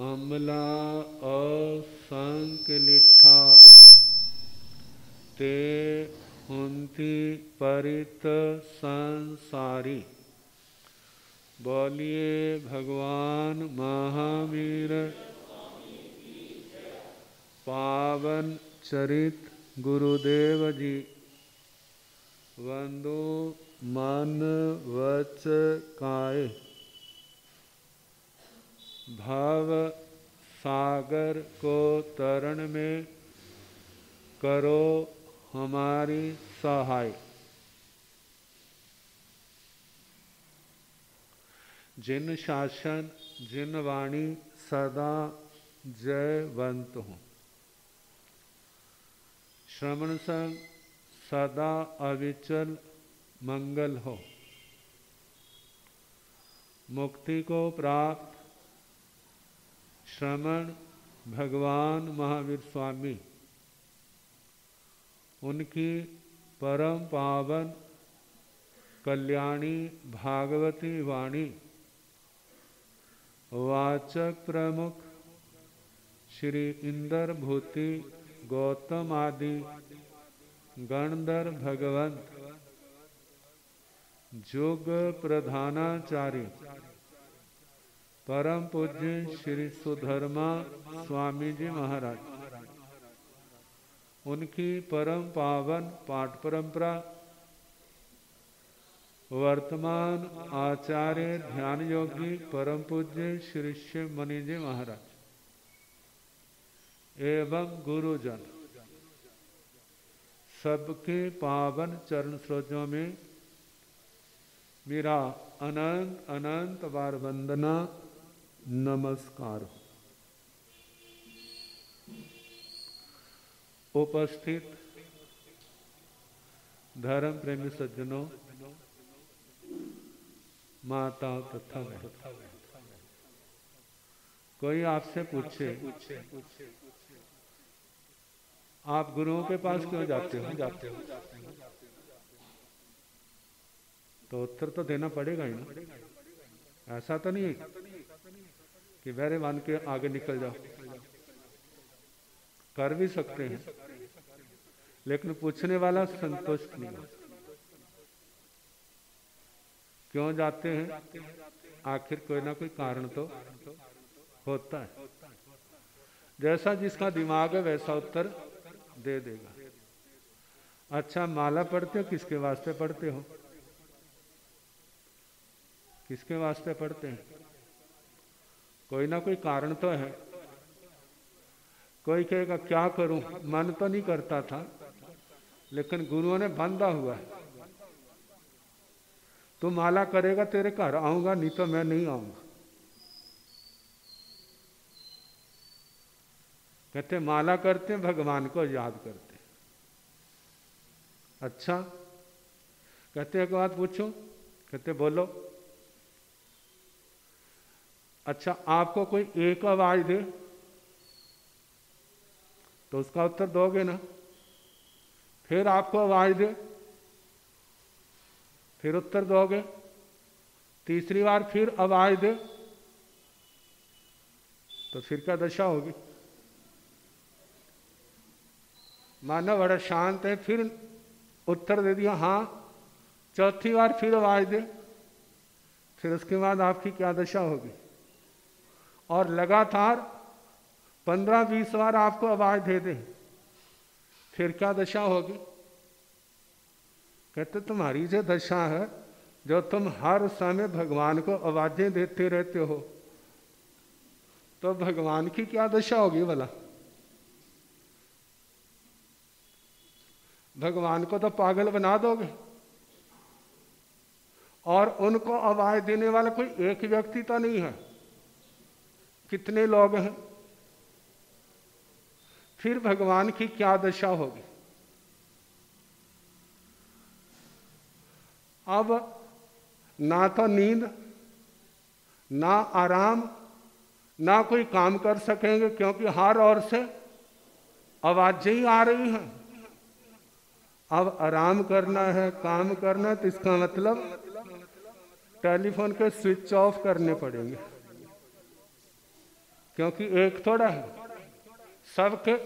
अमला असंकलिठा। ते हुंती परित संसारी। बोलिए भगवान महावीर। पावन चरित गुरुदेव जी। वंदो मन वच काय। भाव सागर को तरण में करो हमारी सहाय। जिन शासन, जिन वाणी सदा जयवंत हो। श्रवण संग सदा अविचल मंगल हो। मुक्ति को प्राप्त श्रमण भगवान महावीर स्वामी, उनकी परम पावन कल्याणी भागवती वाणी, वाचक प्रमुख श्री इंद्र भूति गौतम आदि गणधर भगवंत जोग प्रधानाचार्य परम पूज्य श्री सुधर्मा स्वामी जी महाराज। उनकी परम पावन पाठ परंपरा, वर्तमान आचार्य ध्यान योगी परम पूज्य श्री शिव मणि जी महाराज, एवं गुरुजन। सबके पावन चरण स्रोतों में मेरा अनंत अनंत बार वंदना नमस्कार। उपस्थित धर्म प्रेमी सज्जनों, माता तथा कोई आपसे पूछे, आप गुरुओं के पास क्यों जाते हो? जाते हो तो उत्तर तो देना पड़ेगा ही ना। ऐसा तो नहीं कि वैरे मान के आगे निकल जाओ। कर भी सकते हैं, लेकिन पूछने वाला संतुष्ट नहीं है। क्यों जाते हैं? आखिर कोई ना कोई कारण तो होता है। जैसा जिसका दिमाग है, वैसा उत्तर दे देगा। अच्छा माला पढ़ते हो? किसके वास्ते पढ़ते हो? किसके वास्ते पढ़ते हैं? कोई ना कोई कारण तो है। कोई कहेगा, क्या करूँ? मन तो नहीं करता था, लेकिन गुरुओं ने बांधा हुआ है। तो माला करेगा तेरे घर, आऊँगा, नहीं तो मैं नहीं आऊँगा। कहते, माला करते, भगवान को याद करते। अच्छा? कहते, एक बात पूछो? कहते, बोलो। अच्छा आपको कोई एक आवाज़ दे तो उसका उत्तर दोगे ना? फिर आपको आवाज़ दे, फिर उत्तर दोगे। तीसरी बार फिर आवाज़ दे तो फिर क्या दशा होगी? मानव बड़ा शांत है, फिर उत्तर दे दिया हाँ। चौथी बार फिर आवाज़ दे, फिर उसके बाद आपकी क्या दशा होगी? और लगातार पंद्रह बीस बार आपको आवाज़ दे दे। फिर क्या दशा होगी? कहते, तुम्हारी जो दशा है, जो तुम हर समय भगवान को आवाज़ें देते रहते हो तो भगवान की क्या दशा होगी भला? भगवान को तो पागल बना दोगे। और उनको आवाज़ देने वाला कोई एक व्यक्ति तो नहीं है। कितने लोग हैं? फिर भगवान की क्या दशा होगी? अब ना तो नींद, ना आराम, ना कोई काम कर सकेंगे, क्योंकि हर ओर से आवाज़ें ही आ रही हैं। अब आराम करना है, काम करना है तो इसका मतलब टेलीफोन के स्विच ऑफ़ करने पड़ेंगे। क्योंकि एक थोड़ा है। सबके,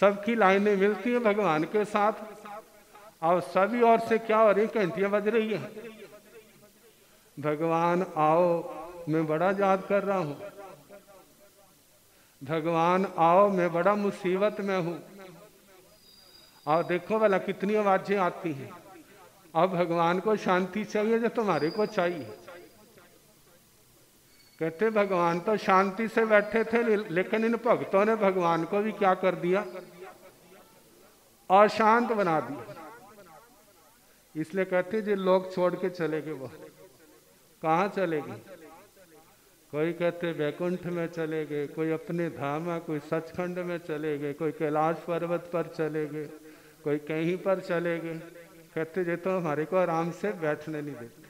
सबकी लाइनें मिलती है भगवान के साथ, और सभी और से क्या हो रही घंटियाँ बज रही है। भगवान, आओ, मैं बड़ा याद कर रहा हूँ। भगवान, आओ, मैं बड़ा मुसीबत में हूँ। और देखो वाला कितनी आवाज़ें आती हैं। अब भगवान को शांति चाहिए जो तुम्हारे को चाहिए। कहते, भगवान तो शांति से बैठे थे लेकिन इन भक्तों ने भगवान को भी क्या कर दिया? अशांत बना दिया। इसलिए कहते जी लोग छोड़ के चले गए वो। कहा चले गए? कोई कहते, वैकुंठ में चले गए, कोई अपने धाम, कोई सचखंड में चले गए, कोई कैलाश पर्वत पर चले गए, कोई कहीं पर चले गए। कहते जे तो हमारे को आराम से बैठने नहीं देते।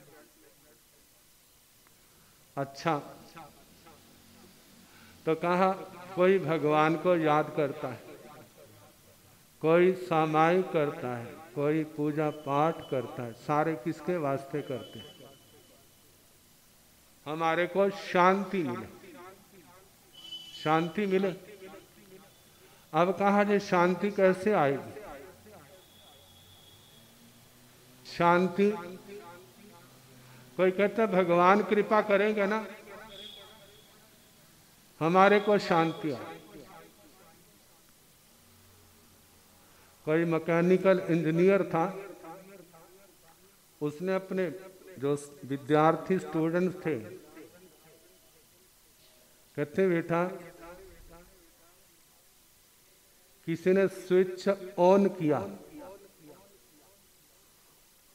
अच्छा। तो कहा, कोई भगवान को याद करता है, कोई सामायिक करता है, कोई पूजा पाठ करता है, सारे किसके वास्ते करते हैं? हमारे को शांति मिले। शांति मिले। अब कहा जे, शांति कैसे आएगी? शांति कोई कहता भगवान कृपा करेंगे ना, हमारे को शांति आ कोई मैकेनिकल इंजीनियर था, उसने अपने जो विद्यार्थी स्टूडेंट थे, कहते बेटा, किसी ने स्विच ऑन किया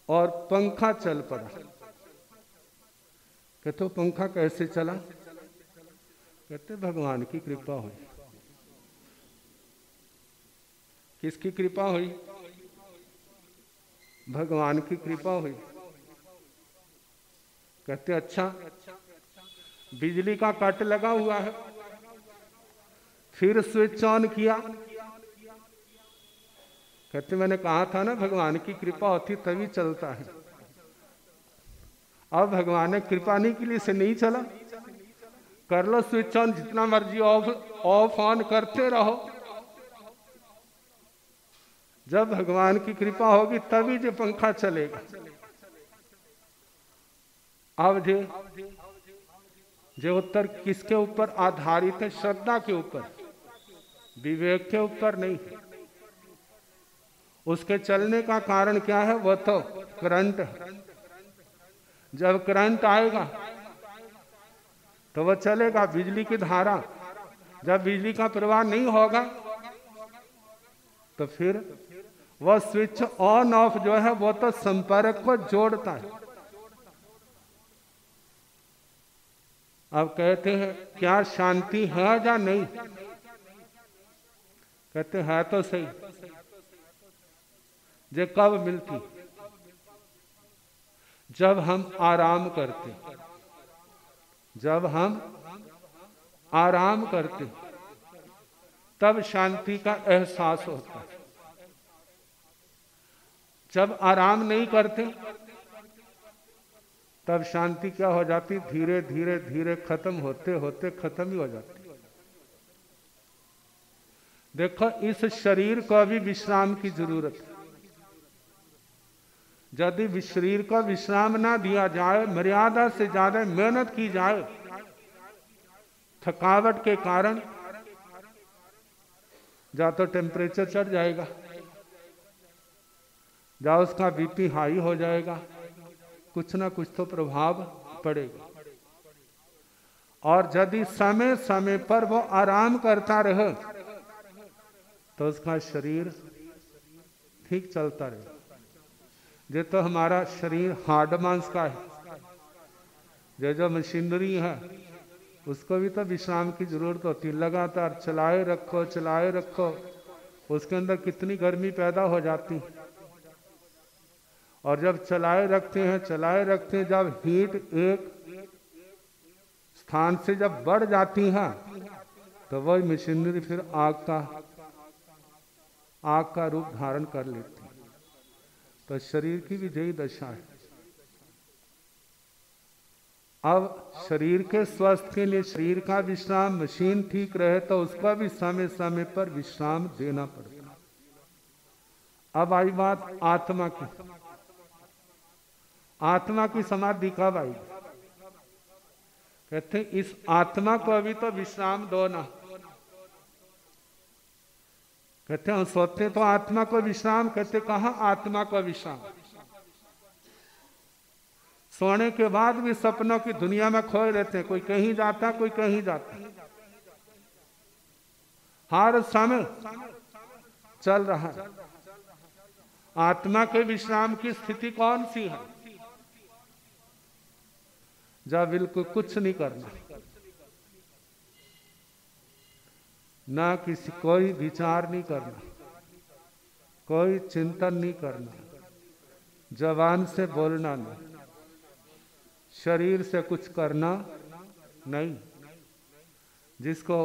और पंखा चल पड़ा। कहते पंखा कैसे चला? कहते भगवान की कृपा हुई। किसकी कृपा हुई? भगवान की कृपा हुई। कहते अच्छा बिजली का कट लगा हुआ है। फिर स्विच ऑन किया। कहते, मैंने कहा था ना, भगवान की कृपा होती तभी चलता है। अब भगवान ने कृपा नहीं के लिए से नहीं चला। कर लो स्विच ऑन, जितना मर्ज़ी ऑफ़ ऑफ़ ऑन करते रहो। जब भगवान की कृपा होगी, तभी जो पंखा चलेगा। अब जे, जो उत्तर किसके ऊपर? आधारित है, श्रद्धा के ऊपर। विवेक के ऊपर नहीं है। उसके चलने का कारण क्या है? वह तो करंट जब करंट आएगा तो वह चलेगा बिजली की धारा। जब बिजली का प्रवाह नहीं होगा तो फिर वह स्विच ऑन ऑफ़ जो है, वो तो संपर्क को जोड़ता है। अब कहते हैं, क्या शांति है या नहीं? कहते हैं तो सही। जे कब मिलती? जब हम आराम करते, जब हम आराम करते, तब शांति का एहसास होता है। जब आराम नहीं करते, तब शांति क्या हो जाती? धीरे धीरे धीरे खत्म होते होते खत्म ही हो जाती। देखो, इस शरीर को भी विश्राम की ज़रूरत है। यदि शरीर को विश्राम ना दिया जाए, मर्यादा से ज़्यादा मेहनत की जाए, थकावट के कारण जा तो टेम्परेचर चढ़ जाएगा, या उसका बीपी हाई हो जाएगा, कुछ ना कुछ तो प्रभाव पड़ेगा। और यदि समय समय पर वो आराम करता रहे तो उसका शरीर ठीक चलता रहे। जो तो हमारा शरीर हार्ड मांस का है। जो जो मशीनरी है, उसको भी तो विश्राम की ज़रूरत होती है। लगातार चलाए रखो चलाए रखो, उसके अंदर कितनी गर्मी पैदा हो जाती है। और जब चलाए रखते हैं, चलाए रखते हैं, जब हीट एक स्थान से जब बढ़ जाती है तो वही मशीनरी फिर आग का आग का रूप धारण कर लेती तो शरीर की यही दशा है। अब शरीर के स्वस्थ के लिए शरीर का विश्राम मशीन ठीक रहे तो उसका भी समय समय पर विश्राम देना पड़ता अब आई बात आत्मा की। आत्मा की समाधि कब आई? कहते इस आत्मा को अभी तो विश्राम दो ना। कहते हम सोते तो आत्मा को विश्राम, कहते कहा आत्मा को विश्राम? सोने के बाद भी सपनों की दुनिया में खोए रहते हैं, कोई कहीं जाता, कोई कहीं जाता। हर समय चल रहा है। आत्मा के विश्राम की स्थिति कौन सी है? जब बिल्कुल कुछ नहीं करना। ना किसी, कोई विचार नहीं करना, कोई चिंतन नहीं करना। जवान से बोलना नहीं शरीर से कुछ करना नहीं। जिसको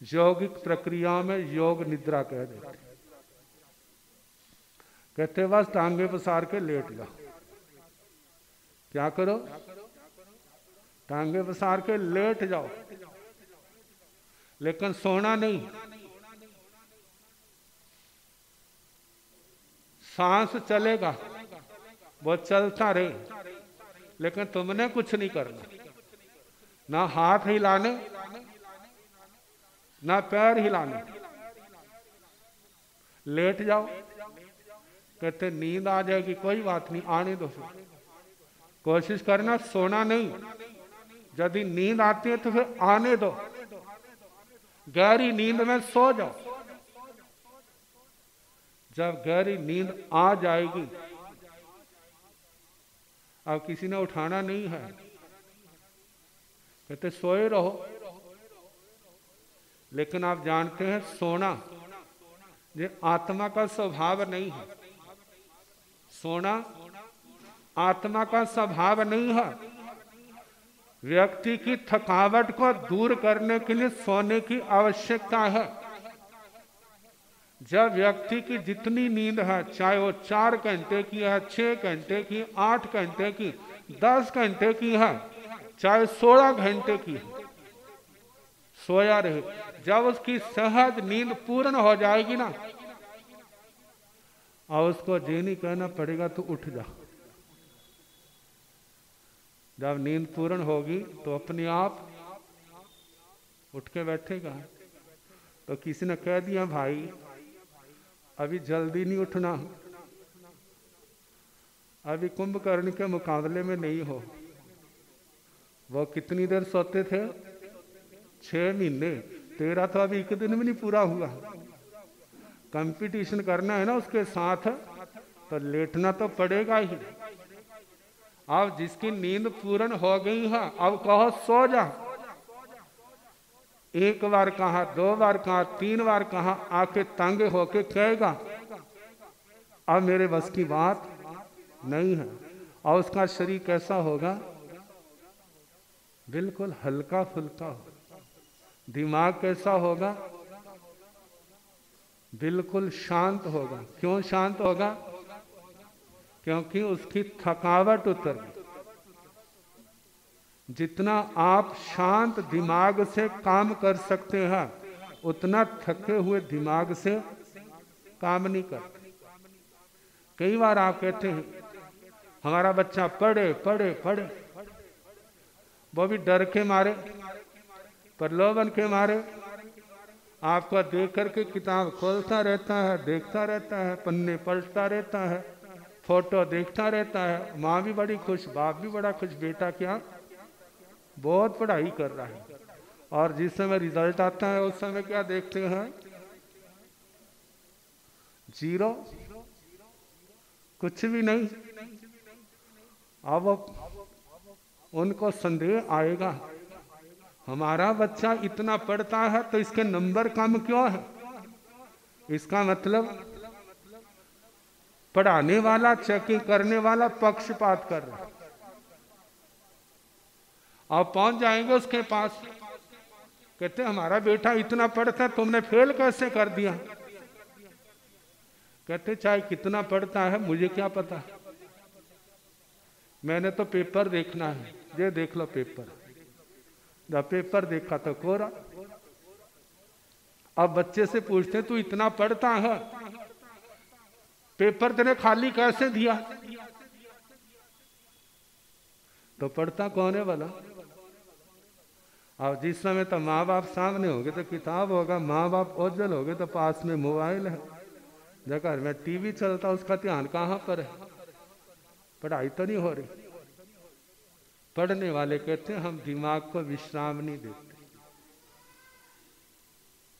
यौगिक प्रक्रिया में योग निद्रा कह देते। कहते, बस टांगे पसार के लेट जाओ। क्या करो? टांगे पसार के लेट जाओ। लेकिन सोना नहीं। सांस चलेगा, वो चलता रहे। लेकिन तुमने कुछ नहीं करना। ना हाथ हिलाने, ना पैर हिलाने। लेट जाओ। कहते, नींद आ जाएगी, कोई बात नहीं, आने दो कोशिश करना, सोना नहीं। यदि नींद आती है तो फिर आने दो। गहरी नींद में सो जाओ। जब गहरी नींद आ जाएगी, अब किसी ने उठाना नहीं है। कहते, सोए रहो। लेकिन आप जानते हैं, सोना ये आत्मा का स्वभाव नहीं है। सोना आत्मा का स्वभाव नहीं है। व्यक्ति की थकावट को दूर करने के लिए सोने की आवश्यकता है। जब व्यक्ति की जितनी नींद है, चाहे वो चार घंटे की है, छह घंटे की, आठ घंटे की, दस घंटे की है, चाहे सोलह घंटे की है, सोया रहे। जब उसकी सहज नींद पूर्ण हो जाएगी ना, और उसको जे नहीं कहना पड़ेगा तो उठ जा। जब नींद पूर्ण होगी तो अपने आप उठ के बैठेगा। तो किसी ने कह दिया, भाई, अभी जल्दी नहीं उठना। अभी कुंभकर्ण के मुकाबले में नहीं हो। वो कितनी देर सोते थे? छह महीने। तेरा तो अभी एक दिन भी नहीं पूरा हुआ। कंपटीशन करना है ना उसके साथ तो लेटना तो पड़ेगा ही। अब जिसकी नींद पूर्ण हो गई है, अब कहो, सो जा। एक बार कहा, दो बार कहा, तीन बार कहा, आके तंग होके कहेगा अब मेरे बस की बात नहीं है। और उसका शरीर कैसा होगा? बिल्कुल हल्का फुल्का हो। दिमाग कैसा होगा? बिल्कुल शांत होगा। क्यों शांत होगा? क्योंकि उसकी थकावट उतर गई। जितना आप शांत दिमाग से काम कर सकते हैं, उतना थके हुए दिमाग से काम नहीं कर कई बार आप कहते हैं, हमारा बच्चा पढ़े पढ़े पढ़े। वो भी डर के मारे, प्रलोभन के मारे। आपको देख करके किताब खोलता रहता है, देखता रहता है, पन्ने पलटता रहता है। फ़ोटो देखता रहता है, माँ भी बड़ी खुश, बाप भी बड़ा खुश, बेटा क्या? बहुत पढ़ाई कर रहा है। और जिस समय रिज़ल्ट आता है, उस समय क्या देखते हैं? ज़ीरो कुछ भी नहीं। अब उनको संदेह आएगा। हमारा बच्चा इतना पढ़ता है तो इसके नंबर कम क्यों है? इसका मतलब पढ़ाने वाला, चेकिंग करने वाला, पक्षपात कर रहा आप पहुँच जाएँगे उसके पास। कहते, हमारा बेटा इतना पढ़ता, तुमने फेल कैसे कर दिया? कहते, चाहे कितना पढ़ता है, मुझे क्या पता? मैंने तो पेपर देखना है। ये देख लो पेपर। जब पेपर देखा तो कोरा। अब बच्चे से पूछते, तू इतना पढ़ता है? पेपर तेने खाली कैसे दिया? तो पढ़ता कौन है वाला अब जिस समय तो माँ बाप सामने होंगे तो किताब होगा माँ बाप ओझल हो तो पास में मोबाइल है। घर में टीवी चलता, उसका ध्यान कहाँ पर है? पढ़ाई तो नहीं हो रही। पढ़ने वाले कहते हैं, हम दिमाग को विश्राम नहीं देते।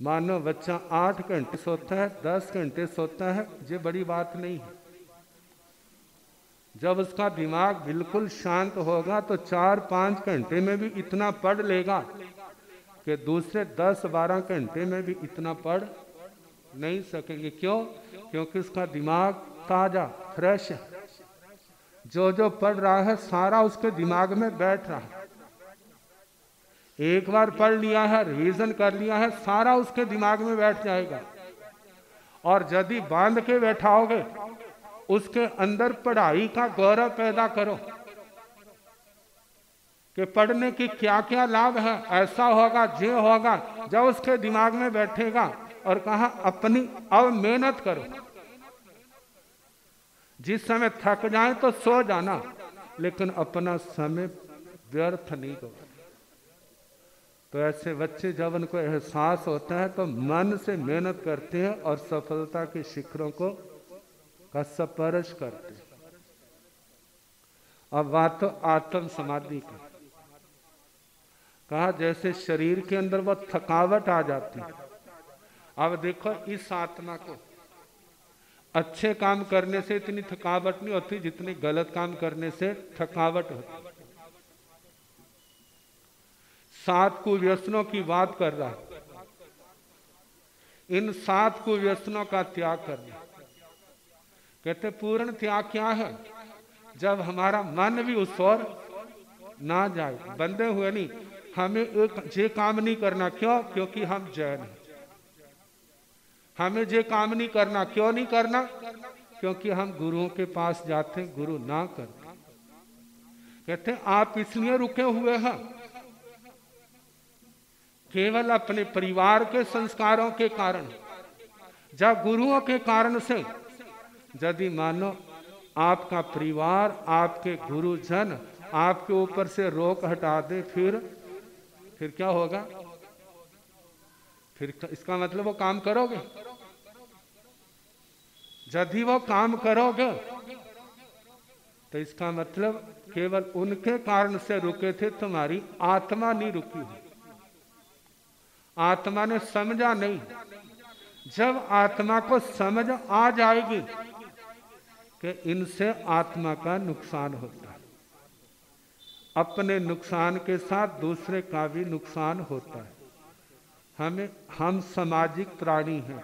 मानो बच्चा आठ घंटे सोता है, दस घंटे सोता है, ये बड़ी बात नहीं है। जब उसका दिमाग बिल्कुल शांत होगा तो चार पाँच घंटे में भी इतना पढ़ लेगा कि दूसरे दस बारह घंटे में भी इतना पढ़ नहीं सकेंगे। क्यों? क्योंकि उसका दिमाग ताज़ा, फ्रेश है। जो जो पढ़ रहा है, सारा उसके दिमाग में बैठ रहा है। एक बार पढ़ लिया है रिवीजन कर लिया है, सारा उसके दिमाग में बैठ जाएगा। और यदि बाँध के बैठाओगे, उसके अंदर पढ़ाई का गौरव पैदा करो कि पढ़ने की क्या क्या लाभ है। ऐसा होगा जे होगा, जब उसके दिमाग में बैठेगा और कहा, अपनी अब मेहनत करो। जिस समय थक जाए तो सो जाना, लेकिन अपना समय व्यर्थ नहीं करो तो ऐसे बच्चे जब उनको एहसास होता है तो मन से मेहनत करते हैं और सफलता के शिखरों को का स्पर्श करते अब बात तो आत्म समाधि का। कहा, जैसे शरीर के अंदर वह थकावट आ जाती है, अब देखो इस आत्मा को, अच्छे काम करने से इतनी थकावट नहीं होती जितनी गलत काम करने से थकावट होती सात कुव्यसनों की बात कर रहा है इन सात कुव्यसनों का त्याग करना। कहते, पूर्ण त्याग क्या है? जब हमारा मन भी उस ओर ना जाए बंदे हुए नहीं, हमें एक जे काम नहीं करना, क्यों? क्योंकि हम जैन हैं। हमें जे काम नहीं करना, क्यों नहीं करना? क्योंकि हम गुरुओं के पास जाते, गुरु ना करते। कहते, आप इसलिए रुके हुए हैं केवल अपने परिवार के संस्कारों के कारण जब गुरुओं के कारण से। यदि मानो आपका परिवार, आपके गुरुजन आपके ऊपर से रोक हटा दे, फिर फिर क्या होगा? फिर इसका मतलब वो काम करोगे? यदि वो काम करोगे तो इसका मतलब केवल उनके कारण से रुके थे, तुम्हारी आत्मा नहीं रुकी हुई। आत्मा ने समझा नहीं। जब आत्मा को समझ आ जाएगी कि इनसे आत्मा का नुकसान होता है, अपने नुकसान के साथ दूसरे का भी नुकसान होता है। हमें, हम सामाजिक प्राणी हैं।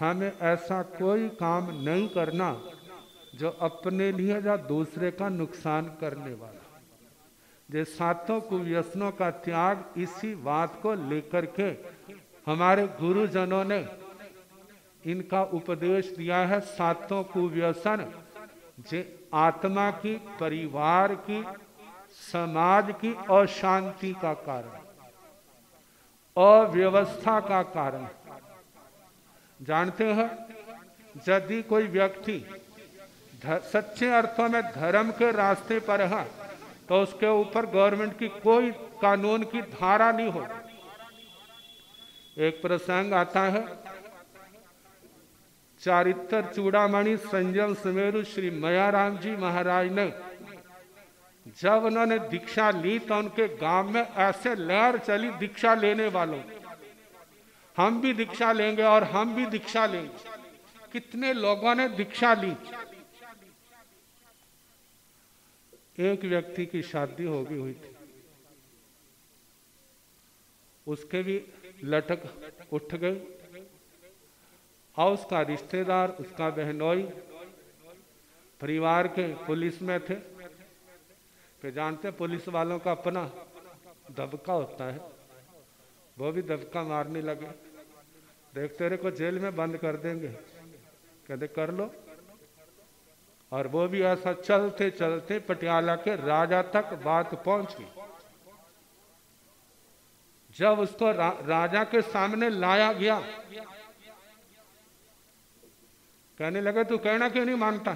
हमें ऐसा कोई काम नहीं करना जो अपने लिए या दूसरे का नुकसान करने वाला जे सातों कुव्यसनों का त्याग इसी बात को लेकर के हमारे गुरुजनों ने इनका उपदेश दिया है, सातों कुव्यसन, जे आत्मा की, परिवार की, समाज की अशांति का कारण, अव्यवस्था का कारण। जानते हैं, यदि कोई व्यक्ति सच्चे अर्थों में धर्म के रास्ते पर है तो उसके ऊपर गवर्नमेंट की कोई कानून की धारा नहीं हो एक प्रसंग आता है। चारित्र चूड़ामणि संजम सुमेरु श्री मयाराम जी महाराज ने जब उन्होंने दीक्षा ली तो उनके गाँव में ऐसे लहर चली, दीक्षा लेने वालों हम भी दीक्षा लेंगे और हम भी दीक्षा लेंगे। कितने लोगों ने दीक्षा ली? एक व्यक्ति की शादी होगी हुई थी। उसके भी लटक उठ गए और उसका रिश्तेदार, उसका बहनोई परिवार के पुलिस में थे। कि जानते पुलिस वालों का अपना दबका होता है, वो भी दबका मारने लगे। देख तेरे को जेल में बंद कर देंगे। कहते, कर लो। और वो भी ऐसा चलते चलते पटियाला के राजा तक बात पहुँच गई। जब उसको रा, राजा के सामने लाया गया कहने लगे तू कहना क्यों नहीं मानता?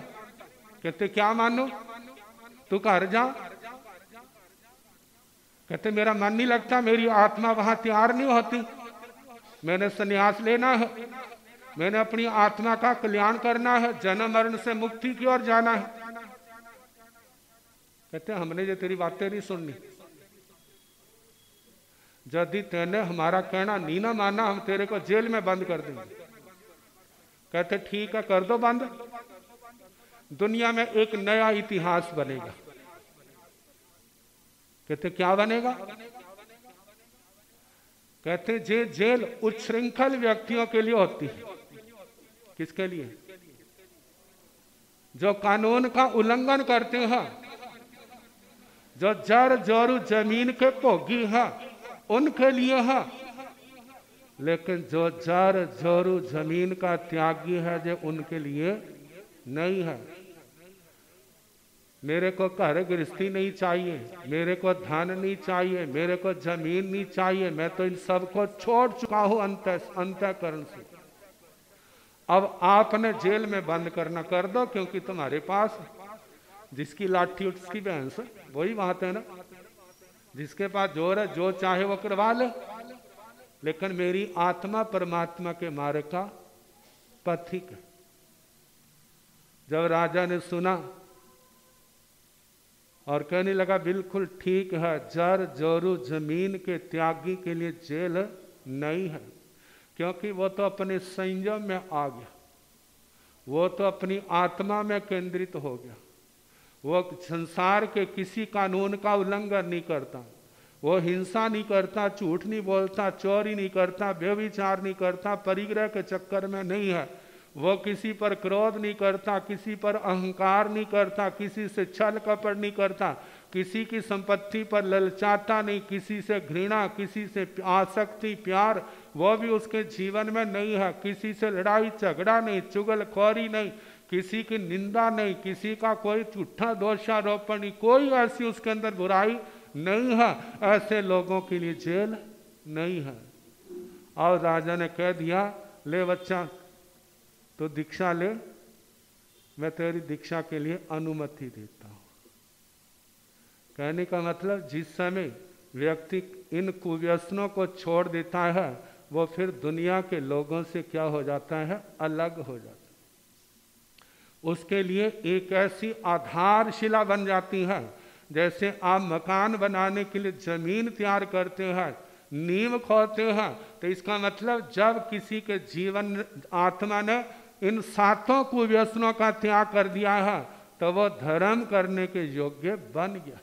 कहते क्या मानो? तू घर जा। कहते मेरा मन नहीं लगता मेरी आत्मा वहाँ तैयार नहीं होती। मैंने संन्यास लेना है। मैंने अपनी आत्मा का कल्याण करना है, जन्म मरण से मुक्ति की ओर जाना है। कहते हमने जो तेरी बातें नहीं सुननी। यदि तेने हमारा कहना नहीं ना माना, हम तेरे को जेल में बंद कर देंगे। कहते, ठीक है, कर दो बंद। दुनिया में एक नया इतिहास बनेगा। कहते, क्या बनेगा? कहते जे जेल उच्छृंखल व्यक्तियों के लिए होती है। किसके लिए? जो कानून का उल्लंघन करते हैं, जो जर जोरू ज़मीन के भोगी है, उनके लिए है। लेकिन जो जर जोरू ज़मीन का त्यागी है, जो उनके लिए नहीं है। मेरे को घर गृहस्थी नहीं चाहिए, मेरे को धन नहीं चाहिए, मेरे को ज़मीन नहीं चाहिए, मैं तो इन सबको छोड़ चुका हूँ अंत अंतकरण से। अब आपने जेल में बंद करना कर दो, क्योंकि तुम्हारे पास जिसकी लाठी, उसकी भैंस, वही बात है ना। जिसके पास ज़ोर है, जो चाहे वो करवा ले। लेकिन मेरी आत्मा परमात्मा के मार्ग का पथिक है। जब राजा ने सुना और कहने लगा, बिल्कुल ठीक है, जर, जोरू, ज़मीन के त्यागी के लिए जेल नहीं है। क्योंकि वो तो अपने संयम में आ गया। वो तो अपनी आत्मा में केंद्रित हो गया। वो संसार के किसी कानून का उल्लंघन नहीं करता। वो हिंसा नहीं करता, झूठ नहीं बोलता, चोरी नहीं करता व्यविचार नहीं करता, परिग्रह के चक्कर में नहीं है। वो किसी पर क्रोध नहीं करता, किसी पर अहंकार नहीं करता, किसी से छल कपट नहीं करता, किसी की संपत्ति पर ललचाता नहीं, किसी से घृणा, किसी से आसक्ति, प्यार वो भी उसके जीवन में नहीं है। किसी से लड़ाई, झगड़ा नहीं चुगल खोरी नहीं, किसी की निंदा नहीं, किसी का कोई झूठा दोषारोपण, कोई ऐसी उसके अंदर बुराई नहीं है। ऐसे लोगों के लिए जेल नहीं है। और राजा ने कह दिया, ले बच्चा तो दीक्षा ले। मैं तेरी दीक्षा के लिए अनुमति देता हूँ। कहने का मतलब जिस समय व्यक्ति इन कुव्यसनों को छोड़ देता है वो फिर दुनिया के लोगों से क्या हो जाता है? अलग हो जाता है। उसके लिए एक ऐसी आधारशिला बन जाती है, जैसे आप मकान बनाने के लिए ज़मीन तैयार करते हैं नीम खोते हैं तो इसका मतलब जब किसी के जीवन आत्मा ने इन सातों कुव्यसनों का त्याग कर दिया है तो वो धर्म करने के योग्य बन गया।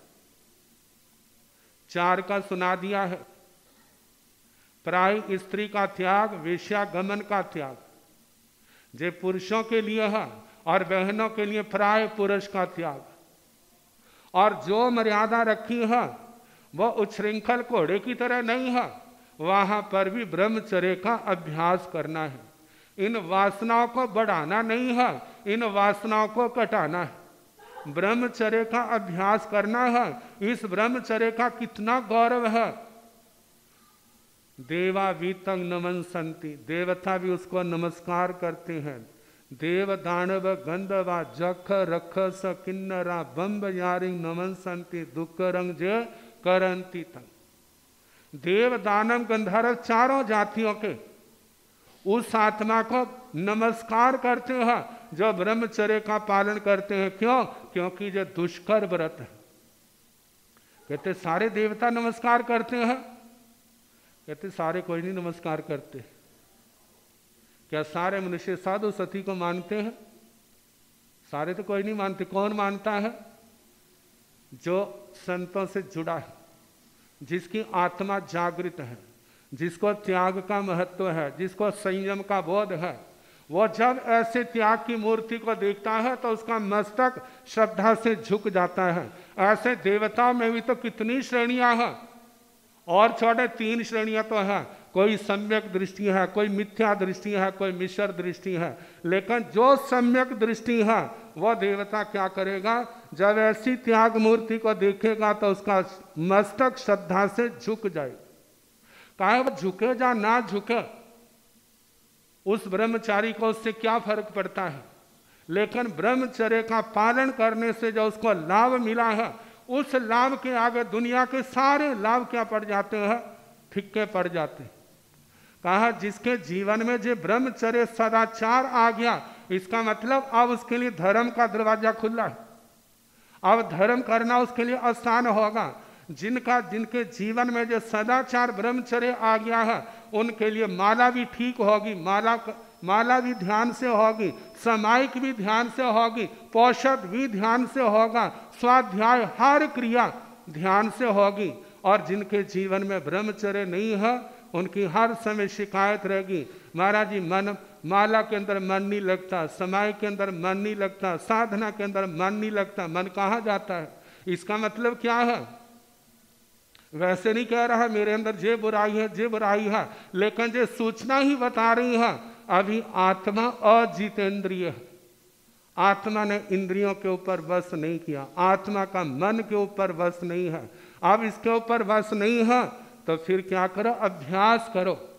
चार का सुना दिया है। प्राय स्त्री का त्याग, वेश्यागमन का त्याग। जे पुरुषों के लिए है और बहनों के लिए प्राय पुरुष का त्याग। और जो मर्यादा रखी है वह उच्छृंखल घोड़े की तरह नहीं है। वहाँ पर भी ब्रह्मचर्य का अभ्यास करना है। इन वासनाओं को बढ़ाना नहीं है, इन वासनाओं को कटाना है। ब्रह्मचर्य का अभ्यास करना है, इस ब्रह्मचर्य का कितना गौरव है। देवा वीतंग नमन संति देवता भी उसको नमस्कार करते हैं। देव दानव गंधवा जख रख स किन्नरा बम्ब यारिंग नमन संति दुख रंग ज करंती तंग। देव दानव गंधर्व चारों जातियों के उस आत्मा को नमस्कार करते हैं। जो ब्रह्मचर्य का पालन करते हैं। क्यों? क्योंकि जो दुष्कर व्रत है। कहते सारे देवता नमस्कार करते हैं। कहते, सारे कोई नहीं नमस्कार करते। क्या सारे मनुष्य साधु सती को मानते हैं? सारे तो कोई नहीं मानते। कौन मानता है? जो संतों से जुड़ा है, जिसकी आत्मा जागृत है, जिसको त्याग का महत्व है, जिसको संयम का बोध है, वो जब ऐसे त्याग की मूर्ति को देखता है तो उसका मस्तक श्रद्धा से झुक जाता है। ऐसे देवताओं में भी तो कितनी श्रेणियाँ हैं। और छोटे तीन श्रेणियाँ तो हैं। कोई सम्यक दृष्टि है, कोई मिथ्या दृष्टि है, कोई मिश्र दृष्टि है। लेकिन जो सम्यक दृष्टि है, वह देवता क्या करेगा? जब ऐसी त्याग मूर्ति को देखेगा तो उसका मस्तक श्रद्धा से झुक जाए। कहा वो झुके या ना झुके, उस ब्रह्मचारी को उससे क्या फ़र्क पड़ता है? लेकिन ब्रह्मचर्य का पालन करने से जो उसको लाभ मिला है उस लाभ के आगे दुनिया के सारे लाभ क्या पड़ जाते हैं? फिक्के पड़ जाते। कहा, जिसके जीवन में जो ब्रह्मचर्य सदाचार आ गया, इसका मतलब अब उसके लिए धर्म का दरवाज़ा खुला है। अब धर्म करना उसके लिए आसान होगा। जिनका, जिनके जीवन में जो सदाचार ब्रह्मचर्य आ गया है, उनके लिए माला भी ठीक होगी। माला माला भी ध्यान से होगी, समायिक भी ध्यान से होगी पौषध भी ध्यान से होगा, स्वाध्याय हर क्रिया ध्यान से होगी। और जिनके जीवन में ब्रह्मचर्य नहीं है, उनकी हर समय शिकायत रहेगी। महाराज जी मन, माला के अंदर मन नहीं लगता, समय के अंदर मन नहीं लगता, साधना के अंदर मन नहीं लगता, मन कहाँ जाता है? इसका मतलब क्या है? वैसे नहीं कह रहा, मेरे अंदर जे बुराई है, जे बुराई है, लेकिन जे सूचना ही बता रही है अभी आत्मा अजितेंद्रिय है। आत्मा ने इंद्रियों के ऊपर वश नहीं किया। आत्मा का मन के ऊपर वश नहीं है। अब इसके ऊपर वश नहीं है तो फिर क्या करो? अभ्यास करो।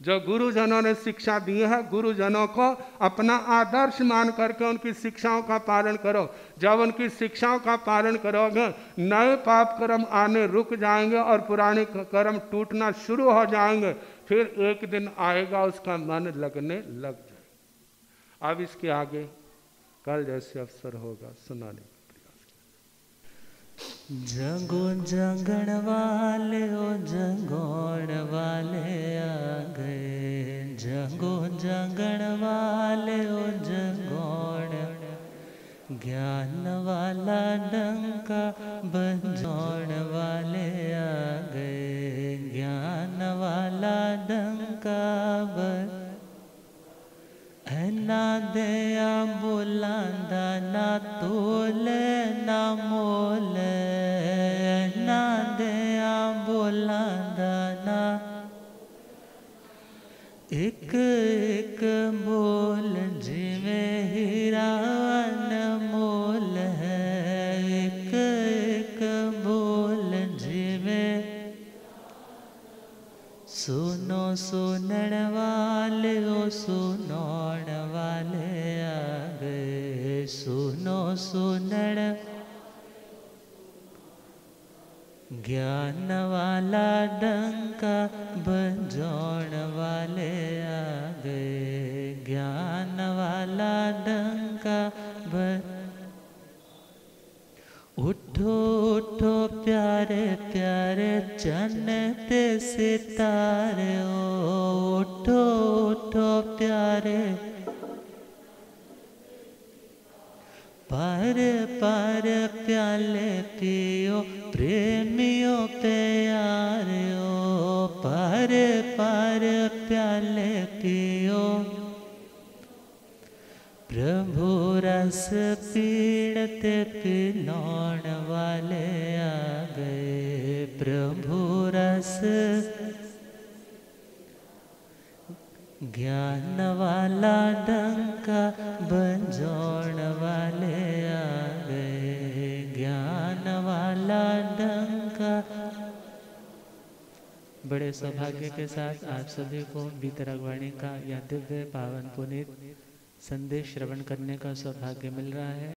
जो गुरुजनों ने शिक्षा दी है, गुरुजनों को अपना आदर्श मान करके उनकी शिक्षाओं का पालन करो। जब उनकी शिक्षाओं का पालन करोगे, नए पाप कर्म आने रुक जाएँगे और पुराने कर्म टूटना शुरू हो जाएँगे। फिर एक दिन आएगा, उसका मन लगने लग जाए। अब इसके आगे कल जैसे अवसर होगा, सुनाने का प्रयास जगो, जगण वाले ओ जगोण वाले आ गए। जगो, जगण वाले ओ जगोण। ज्ञान वाला डंका बजोण वाले आ गए। ज्ञान वाला डंका ना दया बोलांदा ना तोल, ना मोल। ना दया बोलांदा ना। एक सुनण वाले सुनौण वाले गए सुनो सुनण ज्ञान वाला डंका बजौण वाले आ गए ज्ञान वाला डंका ब उठो प्यारे प्यारे चन्नते सितारे ओ उठो उठो प्यारे। पर पर प्याले पियो प्रेमियों प्यारे ओ। पर पर प्याले पियो प्रभु रस पीड़ते पिलौण वाले आ गए। प्रभु रस ज्ञान वाला डंका बजौण वाले आ गए। ज्ञान वाला डंका। बड़े सौभाग्य के साथ आप सभी को बीतरागवाणी का या दिव्य पावन पुनीत संदेश श्रवण करने का सौभाग्य मिल रहा है।